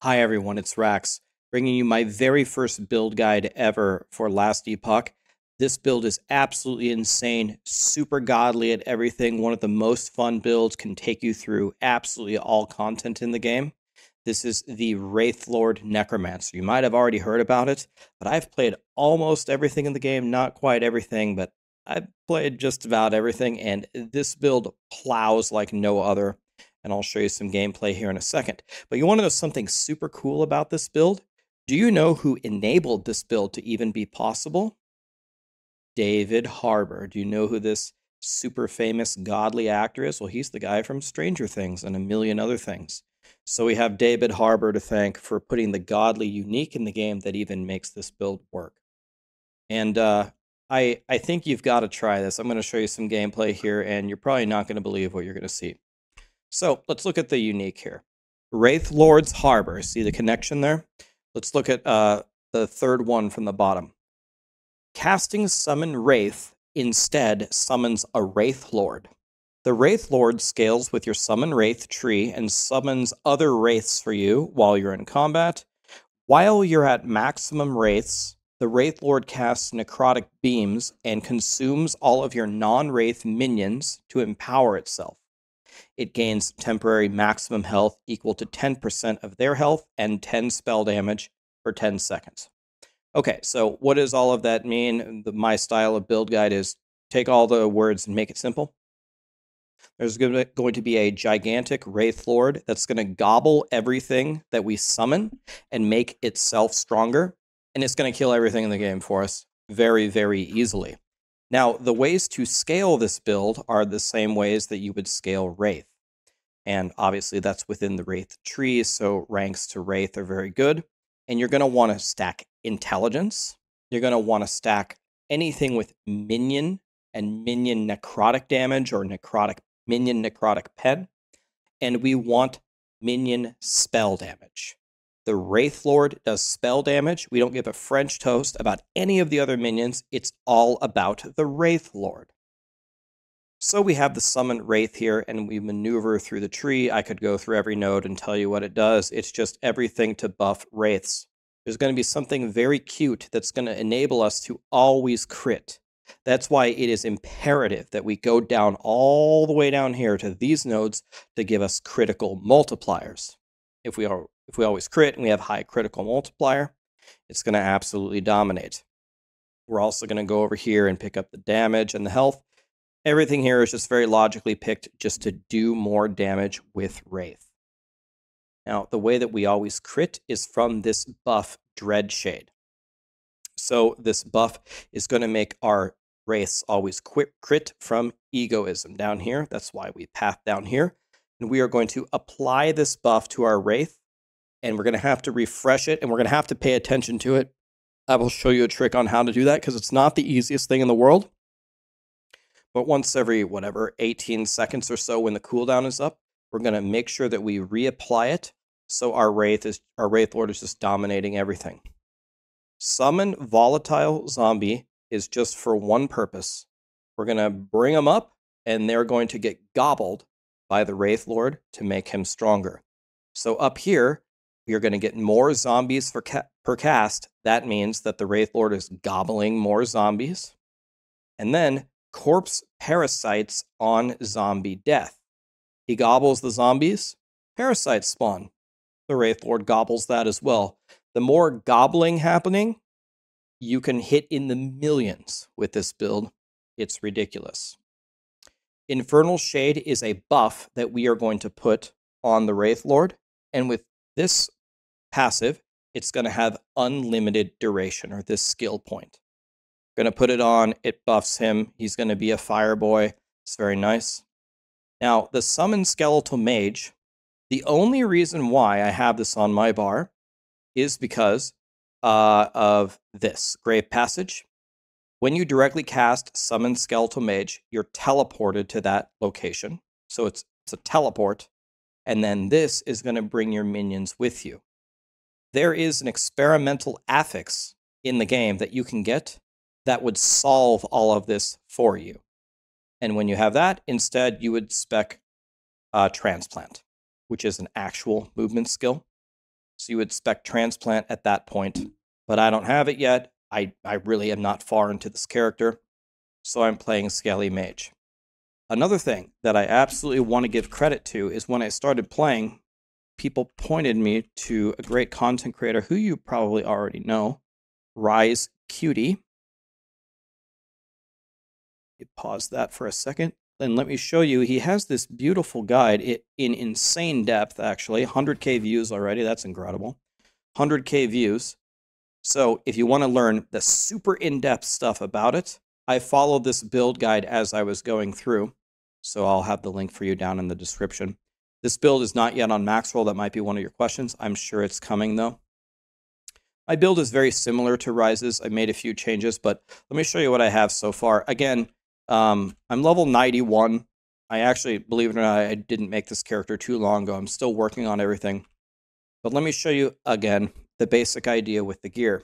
Hi everyone, it's Rax, bringing you my very first build guide ever for Last Epoch. This build is absolutely insane, super godly at everything, one of the most fun builds, can take you through absolutely all content in the game. This is the Wraithlord Necromancer. You might have already heard about it, but I've played almost everything in the game, not quite everything, but I've played just about everything, and this build plows like no other and I'll show you some gameplay here in a second. But you want to know something super cool about this build? Do you know who enabled this build to even be possible? David Harbour. Do you know who this super famous godly actor is? Well, he's the guy from Stranger Things and a million other things. So we have David Harbour to thank for putting the godly unique in the game that even makes this build work. And uh, I I think you've got to try this. I'm going to show you some gameplay here, and you're probably not going to believe what you're going to see. So let's look at the unique here. Wraithlord's Harbour. See the connection there? Let's look at uh, the third one from the bottom. Casting Summon Wraith instead summons a Wraith Lord. The Wraith Lord scales with your Summon Wraith tree and summons other Wraiths for you while you're in combat. While you're at maximum Wraiths, the Wraith Lord casts Necrotic Beams and consumes all of your non Wraith minions to empower itself it gains temporary maximum health equal to 10% of their health and 10 spell damage for 10 seconds. Okay, so what does all of that mean? The, my style of build guide is take all the words and make it simple. There's going to be a gigantic Wraith Lord that's going to gobble everything that we summon and make itself stronger. And it's going to kill everything in the game for us very, very easily. Now, the ways to scale this build are the same ways that you would scale Wraith. And obviously, that's within the Wraith tree, so ranks to Wraith are very good. And you're going to want to stack intelligence. You're going to want to stack anything with minion and minion necrotic damage or necrotic minion necrotic pen. And we want minion spell damage. The Wraith Lord does spell damage. We don't give a French toast about any of the other minions. It's all about the Wraith Lord. So we have the summon Wraith here, and we maneuver through the tree. I could go through every node and tell you what it does. It's just everything to buff Wraiths. There's going to be something very cute that's going to enable us to always crit. That's why it is imperative that we go down all the way down here to these nodes to give us critical multipliers. If we are if we always crit and we have high critical multiplier, it's going to absolutely dominate. We're also going to go over here and pick up the damage and the health. Everything here is just very logically picked just to do more damage with Wraith. Now, the way that we always crit is from this buff Dread Shade. So this buff is going to make our Wraiths always crit from Egoism down here. That's why we path down here. And we are going to apply this buff to our Wraith and we're going to have to refresh it and we're going to have to pay attention to it. I will show you a trick on how to do that because it's not the easiest thing in the world. But once every, whatever, 18 seconds or so when the cooldown is up, we're going to make sure that we reapply it so our Wraith, is, our Wraith Lord is just dominating everything. Summon Volatile Zombie is just for one purpose. We're going to bring them up and they're going to get gobbled by the Wraith Lord to make him stronger. So up here, we are going to get more zombies for ca- per cast. That means that the Wraith Lord is gobbling more zombies. And then corpse parasites on zombie death. He gobbles the zombies, parasites spawn. The Wraith Lord gobbles that as well. The more gobbling happening, you can hit in the millions with this build. It's ridiculous. Infernal Shade is a buff that we are going to put on the Wraith Lord. And with this passive, it's going to have unlimited duration or this skill point. Going to put it on, it buffs him. He's going to be a fire boy. It's very nice. Now, the summon skeletal mage, the only reason why I have this on my bar is because uh, of this Grave Passage. When you directly cast Summon Skeletal Mage, you're teleported to that location. So it's, it's a teleport. And then this is going to bring your minions with you there is an experimental affix in the game that you can get that would solve all of this for you. And when you have that, instead, you would spec uh, transplant, which is an actual movement skill. So you would spec transplant at that point, but I don't have it yet. I, I really am not far into this character, so I'm playing Skelly Mage. Another thing that I absolutely want to give credit to is when I started playing, people pointed me to a great content creator who you probably already know, Rise Cutie. You pause that for a second. Then let me show you. He has this beautiful guide in insane depth, actually. 100K views already. That's incredible. 100K views. So if you want to learn the super in-depth stuff about it, I followed this build guide as I was going through. So I'll have the link for you down in the description. This build is not yet on Maxroll. That might be one of your questions. I'm sure it's coming though. My build is very similar to Raiz's. I made a few changes, but let me show you what I have so far. Again, um, I'm level 91. I actually, believe it or not, I didn't make this character too long ago. I'm still working on everything. But let me show you again the basic idea with the gear.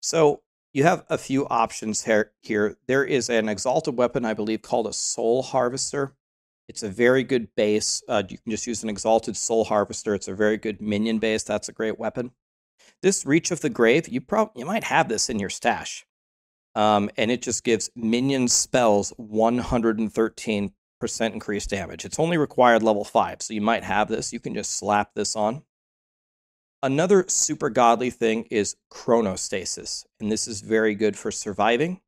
So you have a few options here. here. There is an exalted weapon, I believe, called a Soul Harvester. It's a very good base. Uh, you can just use an exalted Soul Harvester. It's a very good minion base. That's a great weapon. This Reach of the Grave, you probably you might have this in your stash. Um, and it just gives minion spells 113% increased damage. It's only required level 5, so you might have this. You can just slap this on. Another super godly thing is chronostasis, and this is very good for surviving.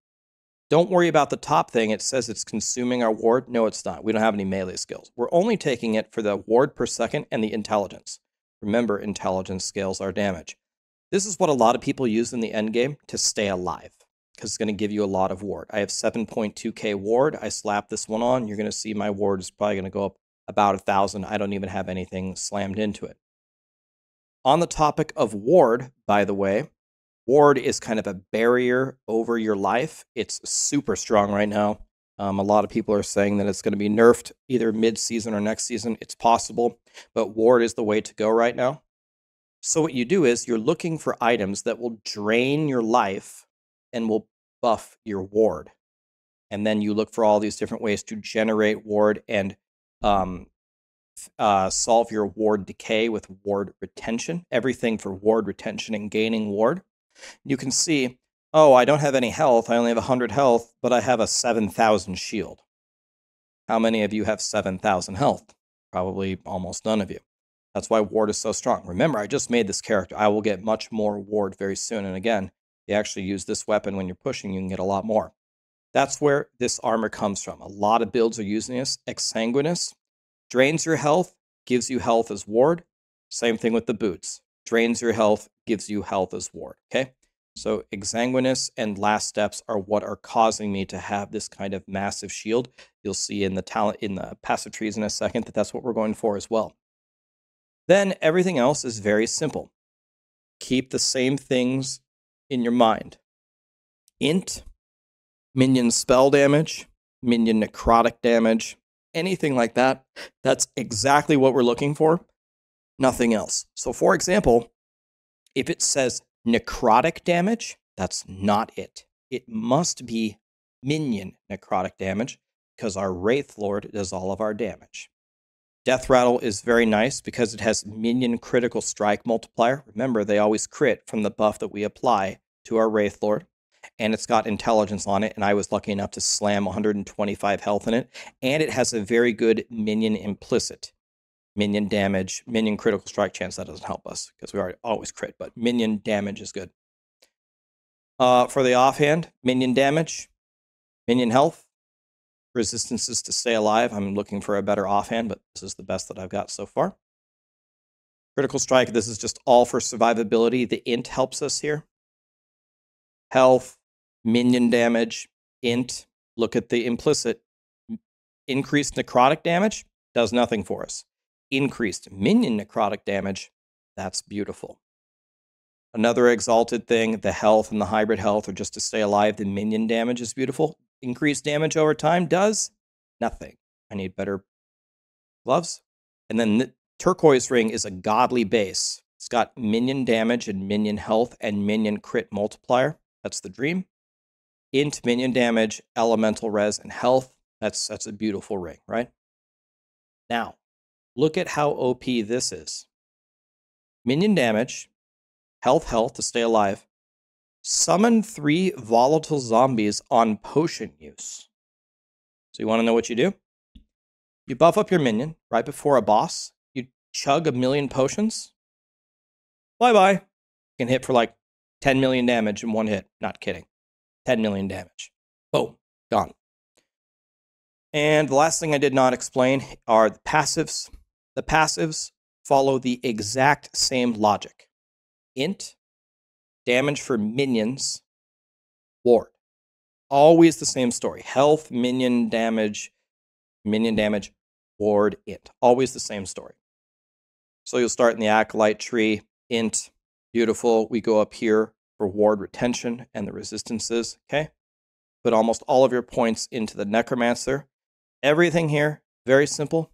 Don't worry about the top thing. It says it's consuming our ward. No, it's not. We don't have any melee skills. We're only taking it for the ward per second and the intelligence. Remember, intelligence scales our damage. This is what a lot of people use in the end game to stay alive because it's going to give you a lot of ward. I have 7.2k ward. I slap this one on. You're going to see my ward is probably going to go up about a thousand. I don't even have anything slammed into it. On the topic of ward, by the way, ward is kind of a barrier over your life. It's super strong right now. Um, a lot of people are saying that it's going to be nerfed either mid season or next season. It's possible, but ward is the way to go right now. So, what you do is you're looking for items that will drain your life and will buff your ward. And then you look for all these different ways to generate ward and um, uh, solve your ward decay with ward retention, everything for ward retention and gaining ward. You can see, oh, I don't have any health. I only have 100 health, but I have a 7,000 shield. How many of you have 7,000 health? Probably almost none of you. That's why ward is so strong. Remember, I just made this character. I will get much more ward very soon. And again, you actually use this weapon when you're pushing, you can get a lot more. That's where this armor comes from. A lot of builds are using this. Exsanguinous drains your health, gives you health as ward. Same thing with the boots. Drains your health, gives you health as ward. Okay. So exsanguinous and last steps are what are causing me to have this kind of massive shield. You'll see in the talent in the passive trees in a second that that's what we're going for as well. Then everything else is very simple. Keep the same things in your mind. Int, minion spell damage, minion necrotic damage, anything like that. That's exactly what we're looking for, nothing else. So, for example, if it says necrotic damage, that's not it. It must be minion necrotic damage because our Wraith Lord does all of our damage. Death Rattle is very nice because it has minion critical strike multiplier. Remember, they always crit from the buff that we apply to our Wraith Lord. And it's got intelligence on it, and I was lucky enough to slam 125 health in it. And it has a very good minion implicit. Minion damage, minion critical strike chance. That doesn't help us because we already always crit, but minion damage is good. Uh, for the offhand, minion damage, minion health, resistances to stay alive. I'm looking for a better offhand, but this is the best that I've got so far. Critical strike, this is just all for survivability. The int helps us here. Health, minion damage, int. Look at the implicit. Increased necrotic damage does nothing for us. Increased minion necrotic damage, that's beautiful. Another exalted thing, the health and the hybrid health are just to stay alive. The minion damage is beautiful increased damage over time does nothing. I need better gloves. And then the turquoise ring is a godly base. It's got minion damage and minion health and minion crit multiplier. That's the dream. Int minion damage, elemental res, and health. That's that's a beautiful ring, right? Now, look at how OP this is. minion damage, health, health to stay alive. Summon three volatile zombies on potion use. So, you want to know what you do? You buff up your minion right before a boss, you chug a million potions. Bye bye. You can hit for like 10 million damage in one hit. Not kidding. 10 million damage. Boom. Gone. And the last thing I did not explain are the passives. The passives follow the exact same logic. Int, damage for minions, ward. Always the same story. Health, minion damage, minion damage, ward, int. Always the same story. So you'll start in the acolyte tree, int, beautiful. We go up here for ward retention and the resistances, okay? Put almost all of your points into the necromancer. Everything here, very simple.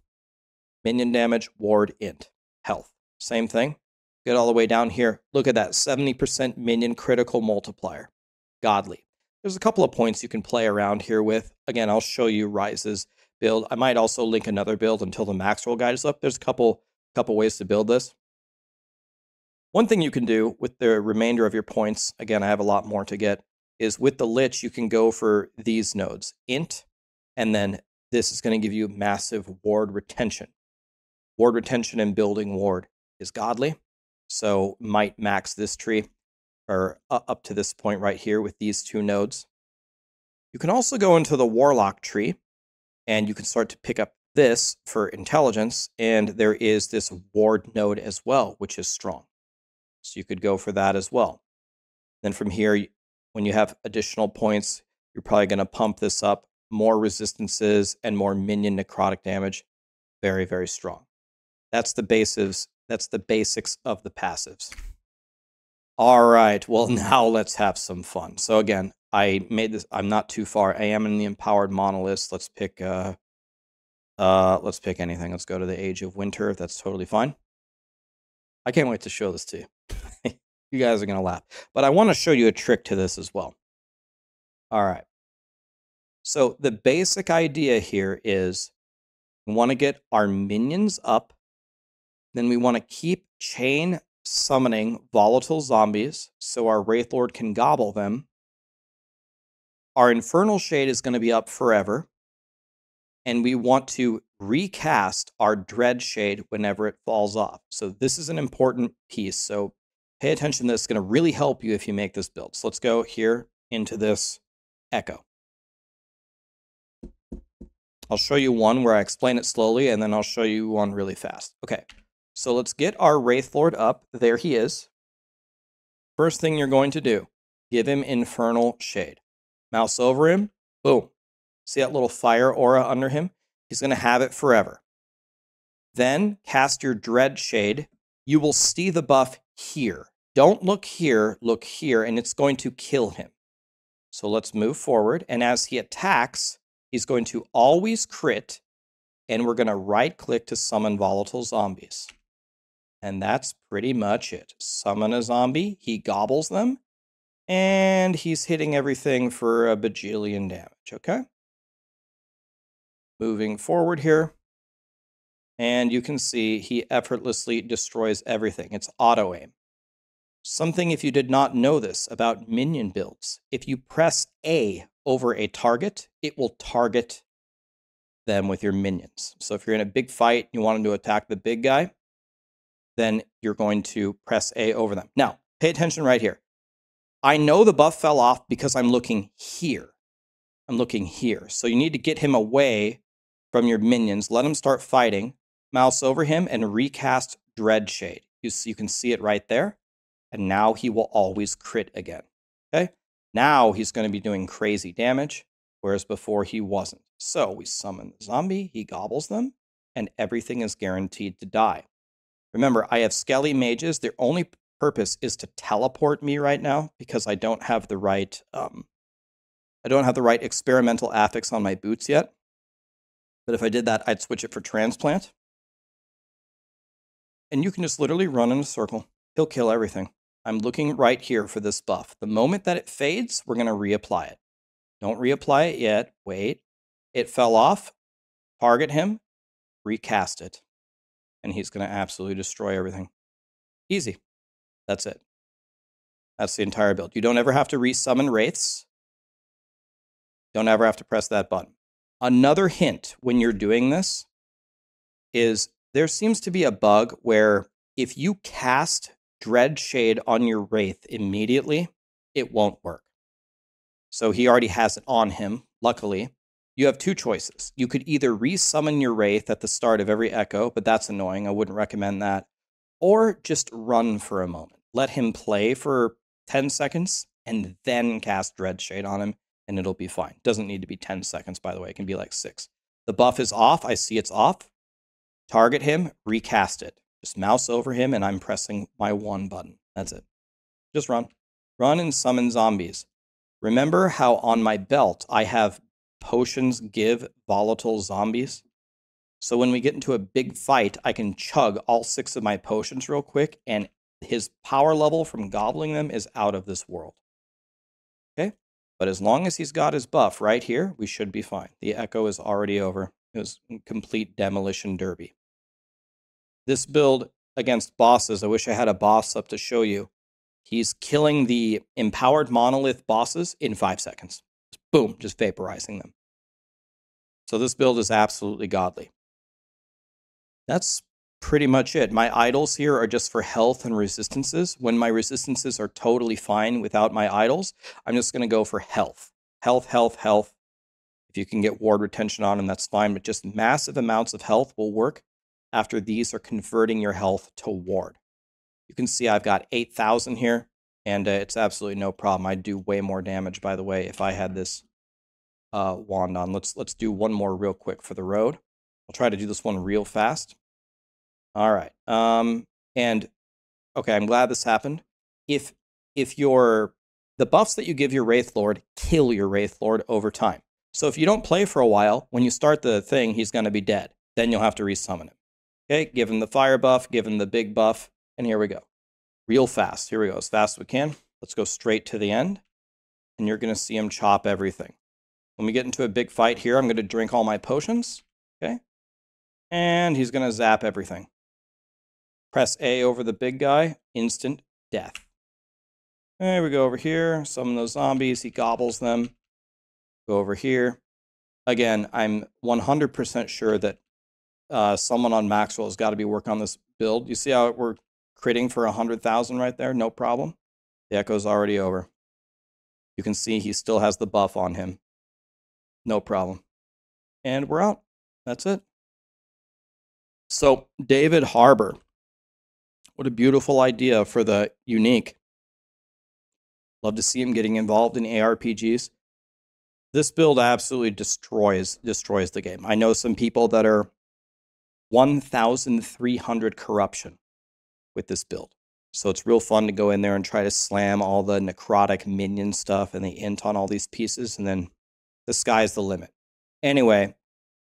Minion damage, ward, int, health. Same thing. Get all the way down here. Look at that 70% minion critical multiplier. Godly. There's a couple of points you can play around here with. Again, I'll show you Raiz's build. I might also link another build until the Maxroll guide is up. There's a couple couple ways to build this. One thing you can do with the remainder of your points, again, I have a lot more to get, is with the Lich, you can go for these nodes, int, and then this is going to give you massive ward retention. Ward retention and building ward is godly, so might max this tree or up to this point right here with these two nodes. You can also go into the warlock tree and you can start to pick up this for intelligence, and there is this ward node as well, which is strong. So you could go for that as well. Then from here, when you have additional points, you're probably going to pump this up. More resistances and more minion necrotic damage. Very, very strong. That's the bases. That's the basics of the passives. All right. Well, now let's have some fun. So again, I made this. I'm not too far. I am in the empowered monoliths. Let's pick. Uh, uh, let's pick anything. Let's go to the Age of Winter. That's totally fine. I can't wait to show this to you. you guys are gonna laugh, but I want to show you a trick to this as well. All right. So the basic idea here is we want to get our minions up. Then we want to keep chain summoning volatile zombies so our Wraith Lord can gobble them. Our Infernal Shade is going to be up forever. And we want to recast our Dread Shade whenever it falls off. So this is an important piece. So pay attention this. is going to really help you if you make this build. So let's go here into this Echo. I'll show you one where I explain it slowly, and then I'll show you one really fast. Okay, so let's get our Wraith Lord up. There he is. First thing you're going to do, give him Infernal Shade. Mouse over him, boom. See that little fire aura under him? He's going to have it forever. Then cast your Dread Shade. You will see the buff here. Don't look here, look here, and it's going to kill him. So let's move forward. And as he attacks, he's going to always crit, and we're going to right click to summon volatile zombies. And that's pretty much it. Summon a zombie, he gobbles them, and he's hitting everything for a bajillion damage, okay? Moving forward here, and you can see he effortlessly destroys everything. It's auto aim. Something if you did not know this about minion builds, if you press A over a target, it will target them with your minions. So if you're in a big fight, and you want to attack the big guy, then you're going to press A over them. Now, pay attention right here. I know the buff fell off because I'm looking here. I'm looking here. So you need to get him away from your minions. Let him start fighting. Mouse over him and recast Dread Shade. You, you can see it right there. And now he will always crit again. Okay? Now he's going to be doing crazy damage, whereas before he wasn't. So we summon the zombie, he gobbles them, and everything is guaranteed to die. Remember, I have Skelly mages. Their only purpose is to teleport me right now because I don't have the right um, I don't have the right experimental affix on my boots yet. But if I did that, I'd switch it for transplant. And you can just literally run in a circle. He'll kill everything. I'm looking right here for this buff. The moment that it fades, we're going to reapply it. Don't reapply it yet. Wait. It fell off. Target him. Recast it and he's going to absolutely destroy everything. Easy. That's it. That's the entire build. You don't ever have to resummon Wraiths. Don't ever have to press that button. Another hint when you're doing this is there seems to be a bug where if you cast Dread Shade on your Wraith immediately, it won't work. So he already has it on him, luckily. You have two choices. You could either resummon your Wraith at the start of every echo, but that's annoying. I wouldn't recommend that. Or just run for a moment. Let him play for 10 seconds and then cast Dread Shade on him, and it'll be fine. Doesn't need to be 10 seconds, by the way. It can be like six. The buff is off. I see it's off. Target him, recast it. Just mouse over him, and I'm pressing my one button. That's it. Just run. Run and summon zombies. Remember how on my belt I have potions give volatile zombies? So when we get into a big fight, I can chug all six of my potions real quick, and his power level from gobbling them is out of this world. Okay? But as long as he's got his buff right here, we should be fine. The echo is already over. It was complete demolition derby. This build against bosses, I wish I had a boss up to show you. He's killing the empowered monolith bosses in five seconds. Just boom, just vaporizing them. So this build is absolutely godly. That's pretty much it. My idols here are just for health and resistances. When my resistances are totally fine without my idols, I'm just going to go for health. Health, health, health. If you can get ward retention on them, that's fine, but just massive amounts of health will work after these are converting your health to ward. You can see I've got 8,000 here, and uh, it's absolutely no problem. I'd do way more damage, by the way, if I had this uh, wand on. Let's, let's do one more real quick for the road. I'll try to do this one real fast. All right. Um, and okay, I'm glad this happened. If if your the buffs that you give your Wraith Lord kill your Wraith Lord over time. So if you don't play for a while, when you start the thing, he's going to be dead. Then you'll have to resummon him. Okay, give him the fire buff, give him the big buff, and here we go. Real fast. Here we go, as fast as we can. Let's go straight to the end, and you're going to see him chop everything. When we get into a big fight here, I'm going to drink all my potions. Okay, and he's going to zap everything. Press A over the big guy, instant death. There we go over here. Summon those zombies. He gobbles them. Go over here. Again, I'm 100% sure that uh, someone on Maxroll has got to be working on this build. You see how we're critting for 100,000 right there? No problem. The echo's already over. You can see he still has the buff on him. No problem. And we're out. That's it. So, David Harbour what a beautiful idea for the unique. Love to see him getting involved in ARPGs. This build absolutely destroys destroys the game. I know some people that are 1,300 corruption with this build. So it's real fun to go in there and try to slam all the necrotic minion stuff and the int on all these pieces, and then the sky's the limit. Anyway,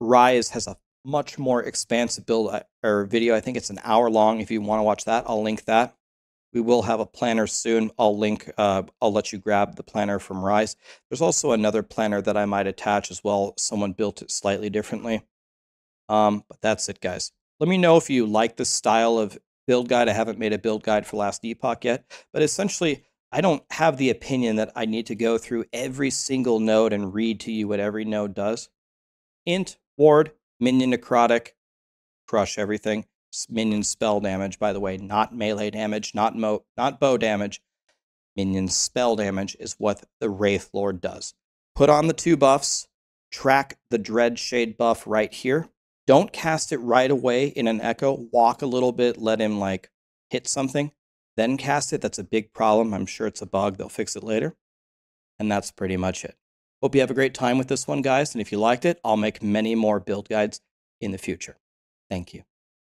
Raiz has a much more expansive build uh, or video. I think it's an hour long. If you want to watch that, I'll link that. We will have a planner soon. I'll link, uh, I'll let you grab the planner from Raiz. There's also another planner that I might attach as well. Someone built it slightly differently. Um, but that's it, guys. Let me know if you like this style of build guide. I haven't made a build guide for Last Epoch yet, but essentially, I don't have the opinion that I need to go through every single node and read to you what every node does. Int, ward, Minion necrotic, crush everything. Minion spell damage, by the way, not melee damage, not mo, not bow damage. Minion spell damage is what the Wraith Lord does. Put on the two buffs, track the Dread Shade buff right here. Don't cast it right away in an echo. Walk a little bit, let him like hit something, then cast it. That's a big problem. I'm sure it's a bug. They'll fix it later. And that's pretty much it. Hope you have a great time with this one, guys. And if you liked it, I'll make many more build guides in the future. Thank you.